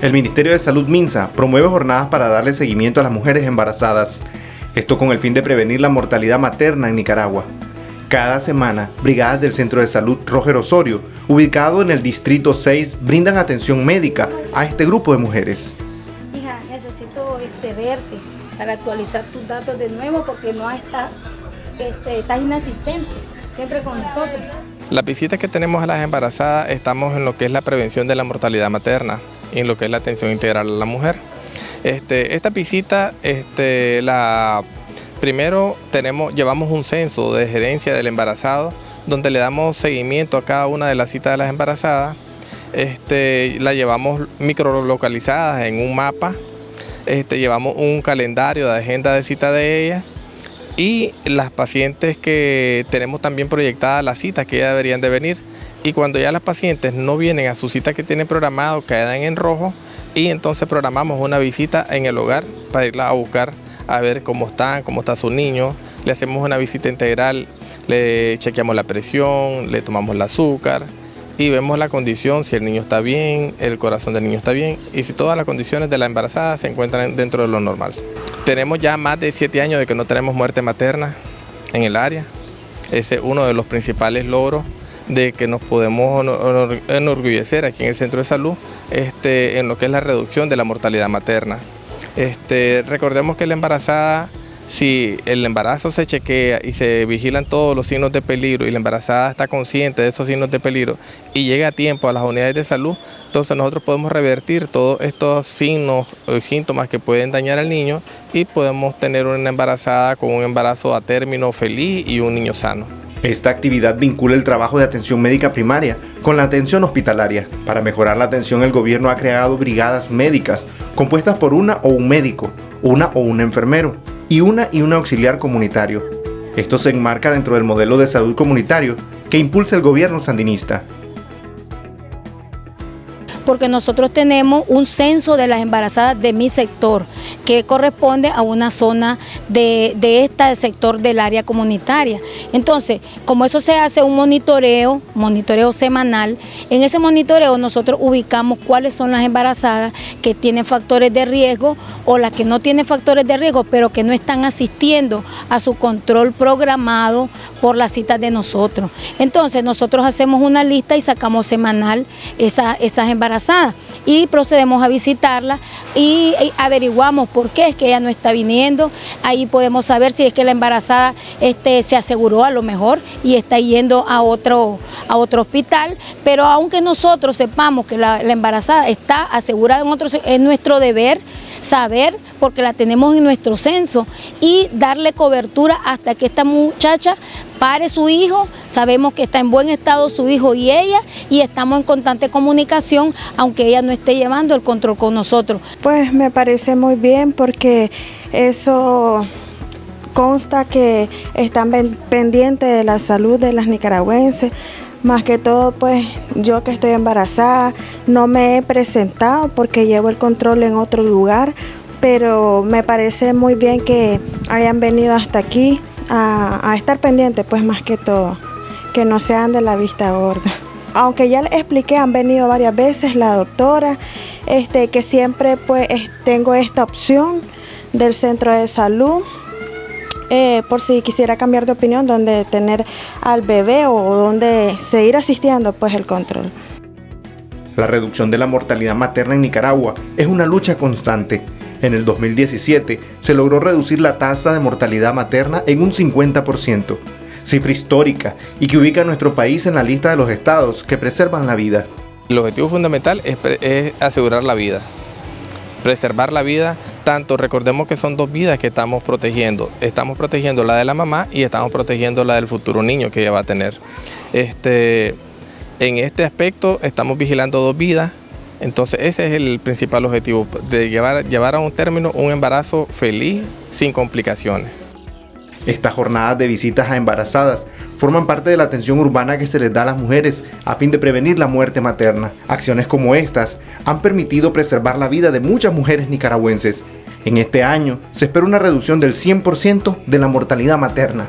El Ministerio de Salud Minsa promueve jornadas para darle seguimiento a las mujeres embarazadas, esto con el fin de prevenir la mortalidad materna en Nicaragua. Cada semana, brigadas del Centro de Salud Roger Osorio, ubicado en el Distrito 6, brindan atención médica a este grupo de mujeres. Hija, necesito este, verte para actualizar tus datos de nuevo porque no está, este, estás inasistente, siempre con nosotros. Las visitas que tenemos a las embarazadas estamos en lo que es la prevención de la mortalidad materna en lo que es la atención integral a la mujer. Este, esta visita, este, primero llevamos un censo de gerencia del embarazado, donde le damos seguimiento a cada una de las citas de las embarazadas. Este, la llevamos microlocalizadas en un mapa, llevamos un calendario de agenda de cita de ellas y las pacientes que tenemos también proyectadas las citas que ya deberían de venir y cuando ya las pacientes no vienen a su cita que tienen programado, quedan en rojo y entonces programamos una visita en el hogar para irla a buscar a ver cómo están, cómo está su niño. Le hacemos una visita integral, le chequeamos la presión, le tomamos el azúcar y vemos la condición, si el niño está bien, el corazón del niño está bien y si todas las condiciones de la embarazada se encuentran dentro de lo normal. Tenemos ya más de siete años de que no tenemos muerte materna en el área. Ese es uno de los principales logros de que nos podemos enorgullecer aquí en el centro de salud este, en lo que es la reducción de la mortalidad materna. Este, recordemos que la embarazada, si el embarazo se chequea y se vigilan todos los signos de peligro y la embarazada está consciente de esos signos de peligro y llega a tiempo a las unidades de salud, entonces nosotros podemos revertir todos estos signos síntomas que pueden dañar al niño y podemos tener una embarazada con un embarazo a término feliz y un niño sano. Esta actividad vincula el trabajo de atención médica primaria con la atención hospitalaria. Para mejorar la atención, el gobierno ha creado brigadas médicas compuestas por una o un médico, una o un enfermero y una y un auxiliar comunitario. Esto se enmarca dentro del modelo de salud comunitario que impulsa el gobierno sandinista porque nosotros tenemos un censo de las embarazadas de mi sector, que corresponde a una zona de, este sector del área comunitaria. Entonces, como eso se hace un monitoreo, monitoreo semanal, en ese monitoreo nosotros ubicamos cuáles son las embarazadas que tienen factores de riesgo o las que no tienen factores de riesgo, pero que no están asistiendo a su control programado por las citas de nosotros. Entonces, nosotros hacemos una lista y sacamos semanal esas embarazadas y procedemos a visitarla y averiguamos por qué es que ella no está viniendo. Ahí podemos saber si es que la embarazada este, se aseguró a lo mejor y está yendo a otro, a otro hospital, pero aunque nosotros sepamos que la, embarazada está asegurada en otro, es nuestro deber saber porque la tenemos en nuestro censo y darle cobertura hasta que esta muchacha pare su hijo, sabemos que está en buen estado su hijo y ella y estamos en constante comunicación aunque ella no esté llevando el control con nosotros. Pues me parece muy bien porque eso consta que están pendientes de la salud de las nicaragüenses, más que todo, pues yo que estoy embarazada, no me he presentado porque llevo el control en otro lugar, pero me parece muy bien que hayan venido hasta aquí a, estar pendientes, pues más que todo, que no sean de la vista gorda. Aunque ya les expliqué, han venido varias veces la doctora, este, que siempre pues tengo esta opción del centro de salud eh, por si quisiera cambiar de opinión, donde tener al bebé o donde seguir asistiendo pues el control. La reducción de la mortalidad materna en Nicaragua es una lucha constante. En el 2017 se logró reducir la tasa de mortalidad materna en un 50%, cifra histórica y que ubica a nuestro país en la lista de los estados que preservan la vida. El objetivo fundamental es asegurar la vida, preservar la vida tanto, recordemos que son dos vidas que estamos protegiendo. Estamos protegiendo la de la mamá y estamos protegiendo la del futuro niño que ella va a tener. Este, en este aspecto estamos vigilando dos vidas, entonces ese es el principal objetivo, de llevar, llevar a un término un embarazo feliz, sin complicaciones. Estas jornadas de visitas a embarazadas forman parte de la atención urbana que se les da a las mujeres a fin de prevenir la muerte materna. Acciones como estas han permitido preservar la vida de muchas mujeres nicaragüenses en este año se espera una reducción del 100% de la mortalidad materna.